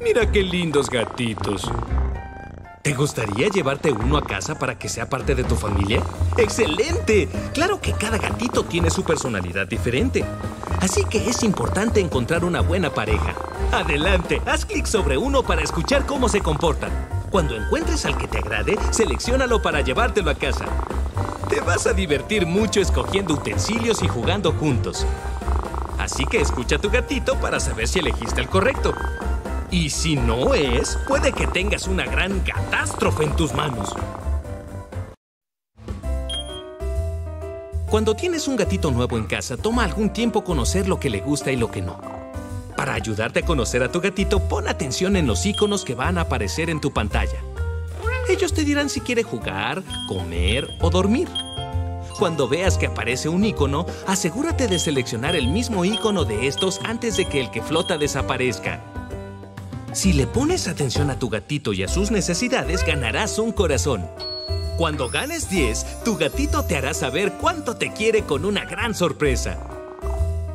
Mira qué lindos gatitos. ¿Te gustaría llevarte uno a casa para que sea parte de tu familia? ¡Excelente! Claro que cada gatito tiene su personalidad diferente. Así que es importante encontrar una buena pareja. Adelante, haz clic sobre uno para escuchar cómo se comportan. Cuando encuentres al que te agrade, selecciónalo para llevártelo a casa. Te vas a divertir mucho escogiendo utensilios y jugando juntos. Así que escucha a tu gatito para saber si elegiste el correcto. Y si no es, puede que tengas una gran catástrofe en tus manos. Cuando tienes un gatito nuevo en casa, toma algún tiempo conocer lo que le gusta y lo que no. Para ayudarte a conocer a tu gatito, pon atención en los iconos que van a aparecer en tu pantalla. Ellos te dirán si quiere jugar, comer o dormir. Cuando veas que aparece un icono, asegúrate de seleccionar el mismo icono de estos antes de que el que flota desaparezca. Si le pones atención a tu gatito y a sus necesidades, ganarás un corazón. Cuando ganes 10, tu gatito te hará saber cuánto te quiere con una gran sorpresa.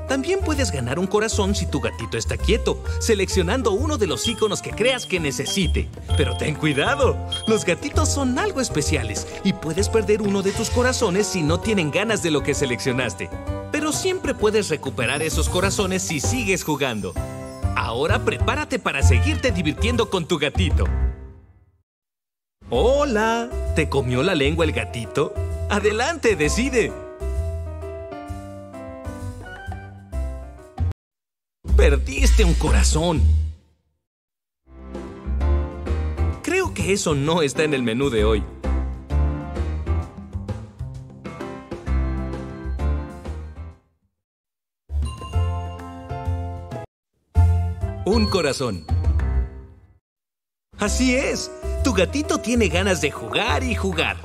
También puedes ganar un corazón si tu gatito está quieto, seleccionando uno de los iconos que creas que necesite. Pero ten cuidado, los gatitos son algo especiales y puedes perder uno de tus corazones si no tienen ganas de lo que seleccionaste. Pero siempre puedes recuperar esos corazones si sigues jugando. Ahora prepárate para seguirte divirtiendo con tu gatito. Hola, ¿te comió la lengua el gatito? Adelante, decide. Perdiste un corazón. Creo que eso no está en el menú de hoy. Corazón. Así es. Tu gatito tiene ganas de jugar y jugar.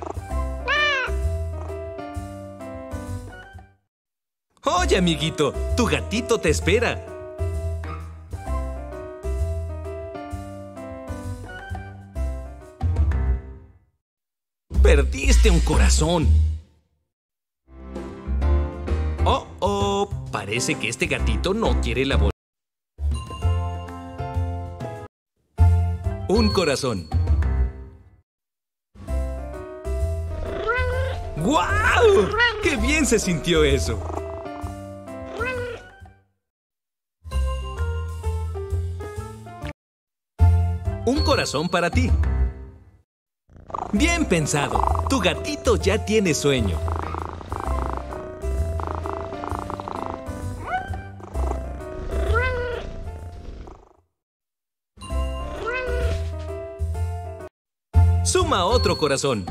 Oye, amiguito, tu gatito te espera. Perdiste un corazón. Oh, oh, parece que este gatito no quiere la bolsa. Un corazón. ¡Guau! ¡Qué bien se sintió eso! Un corazón para ti. Bien pensado. Tu gatito ya tiene sueño. Suma otro corazón.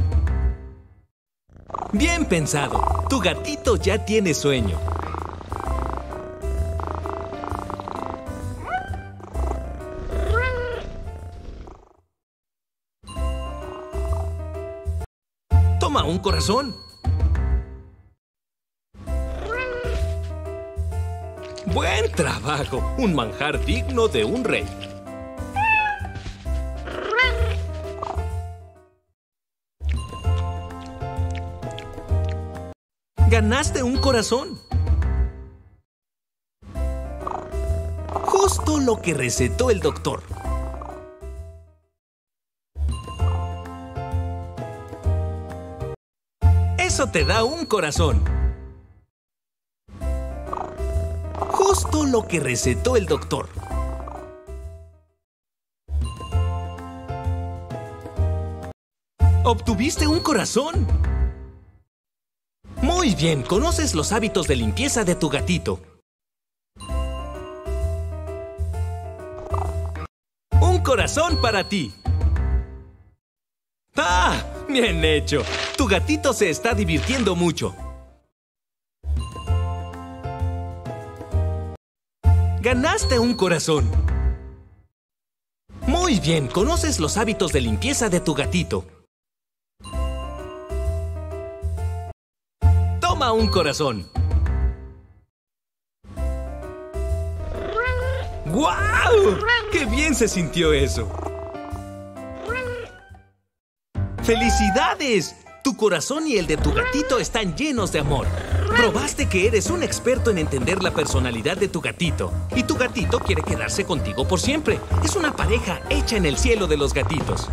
Bien pensado. Tu gatito ya tiene sueño. Toma un corazón. Buen trabajo. Un manjar digno de un rey. Ganaste un corazón. Justo lo que recetó el doctor. Eso te da un corazón. Justo lo que recetó el doctor. Obtuviste un corazón. Muy bien, conoces los hábitos de limpieza de tu gatito. Un corazón para ti. ¡Ah! Bien hecho. Tu gatito se está divirtiendo mucho. Ganaste un corazón. Muy bien, conoces los hábitos de limpieza de tu gatito. Toma un corazón. ¡Guau! ¡Qué bien se sintió eso! ¡Felicidades! Tu corazón y el de tu gatito están llenos de amor. Probaste que eres un experto en entender la personalidad de tu gatito. Y tu gatito quiere quedarse contigo por siempre. Es una pareja hecha en el cielo de los gatitos.